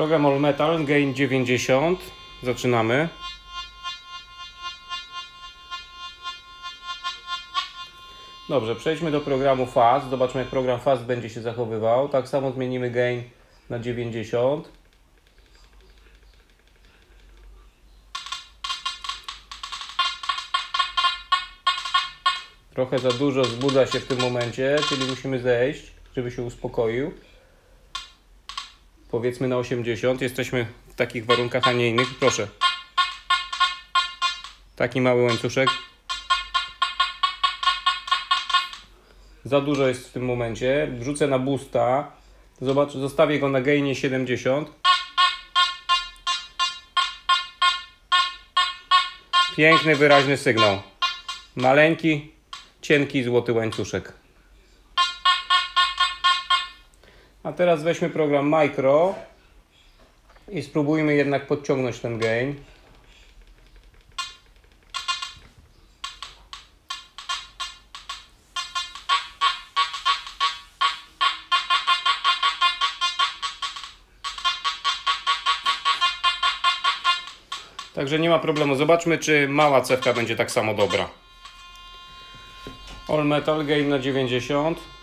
Program All Metal, gain 90. Zaczynamy. Dobrze, przejdźmy do programu Fast. Zobaczmy, jak program Fast będzie się zachowywał. Tak samo zmienimy gain na 90. Trochę za dużo wzbudza się w tym momencie, czyli musimy zejść, żeby się uspokoił. Powiedzmy na 80. Jesteśmy w takich warunkach, a nie innych. Proszę. Taki mały łańcuszek. Za dużo jest w tym momencie. Wrzucę na boosta. Zobacz, zostawię go na gainie 70. Piękny, wyraźny sygnał. Maleńki, cienki, złoty łańcuszek. A teraz weźmy program Micro i spróbujmy jednak podciągnąć ten gain. Także nie ma problemu. Zobaczmy, czy mała cewka będzie tak samo dobra. All Metal Gain na 90.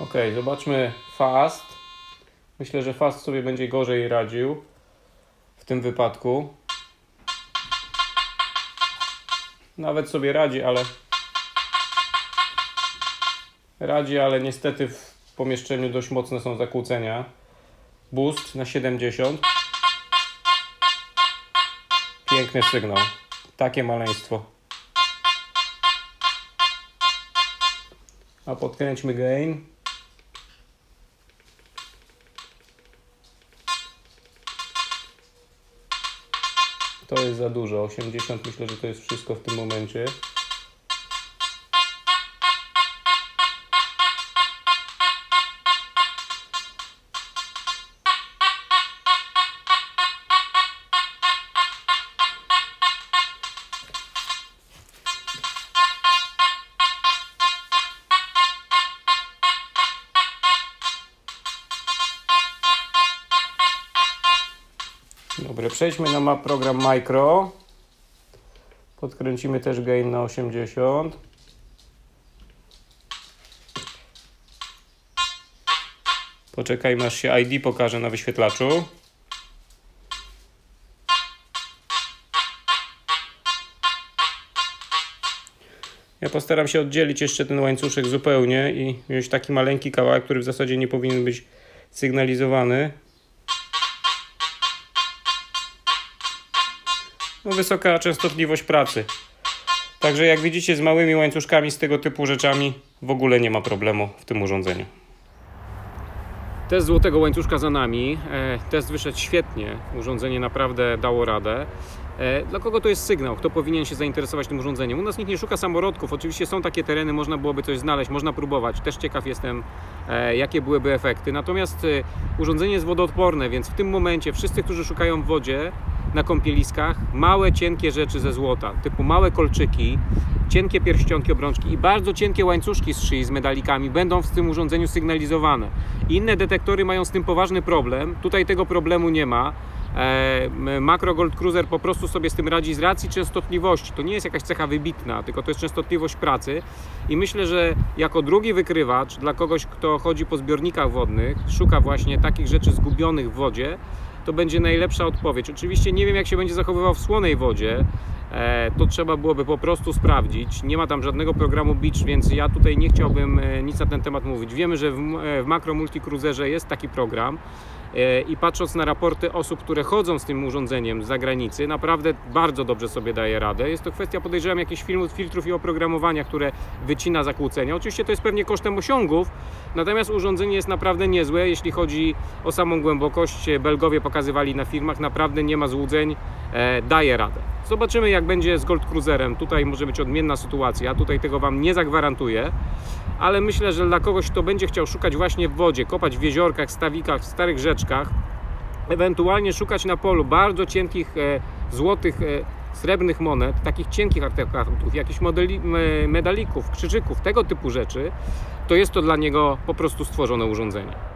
Ok, zobaczmy Fast. Myślę, że Fast sobie będzie gorzej radził w tym wypadku. Nawet sobie radzi, ale radzi, ale niestety w pomieszczeniu dość mocne są zakłócenia. Boost na 70. Piękny sygnał. Takie maleństwo. A podkręćmy gain. To jest za dużo. 80 myślę, że to jest wszystko w tym momencie. Dobra, przejdźmy na map program Micro. Podkręcimy też gain na 80. Poczekajmy aż się ID pokaże na wyświetlaczu. Ja postaram się oddzielić jeszcze ten łańcuszek zupełnie i wziąć taki maleńki kawałek, który w zasadzie nie powinien być sygnalizowany. No, wysoka częstotliwość pracy. Także jak widzicie z małymi łańcuszkami, z tego typu rzeczami w ogóle nie ma problemu w tym urządzeniu. Test złotego łańcuszka za nami. E, test wyszedł świetnie. Urządzenie naprawdę dało radę. E, dla kogo to jest sygnał? Kto powinien się zainteresować tym urządzeniem? U nas nikt nie szuka samorodków. Oczywiście są takie tereny, można byłoby coś znaleźć, można próbować. Też ciekaw jestem, e, jakie byłyby efekty. Natomiast urządzenie jest wodoodporne, więc w tym momencie wszyscy, którzy szukają w wodzie, na kąpieliskach małe, cienkie rzeczy ze złota, typu małe kolczyki, cienkie pierścionki, obrączki i bardzo cienkie łańcuszki z szyi z medalikami będą w tym urządzeniu sygnalizowane. Inne detektory mają z tym poważny problem, tutaj tego problemu nie ma. E, Macro Gold Cruiser po prostu sobie z tym radzi z racji częstotliwości. To nie jest jakaś cecha wybitna, tylko to jest częstotliwość pracy. I myślę, że jako drugi wykrywacz dla kogoś, kto chodzi po zbiornikach wodnych, szuka właśnie takich rzeczy zgubionych w wodzie, to będzie najlepsza odpowiedź. Oczywiście nie wiem, jak się będzie zachowywał w słonej wodzie. E, to trzeba byłoby po prostu sprawdzić. Nie ma tam żadnego programu Beach, więc ja tutaj nie chciałbym e, nic na ten temat mówić. Wiemy, że w, e, w Macro Multicruiserze jest taki program i patrząc na raporty osób, które chodzą z tym urządzeniem z zagranicy, naprawdę bardzo dobrze sobie daje radę. Jest to kwestia, podejrzewam, jakichś filmów, filtrów i oprogramowania, które wycina zakłócenia. Oczywiście to jest pewnie kosztem osiągów, natomiast urządzenie jest naprawdę niezłe, jeśli chodzi o samą głębokość. Belgowie pokazywali na filmach, naprawdę nie ma złudzeń, daje radę. Zobaczymy jak będzie z Gold Cruiserem. Tutaj może być odmienna sytuacja, tutaj tego Wam nie zagwarantuję, ale myślę, że dla kogoś, kto będzie chciał szukać właśnie w wodzie, kopać w jeziorkach, stawikach, w starych rzeczkach, ewentualnie szukać na polu bardzo cienkich, e, złotych, e, srebrnych monet, takich cienkich artefaktów, jakichś modeli, me- medalików, krzyżyków, tego typu rzeczy, to jest to dla niego po prostu stworzone urządzenie.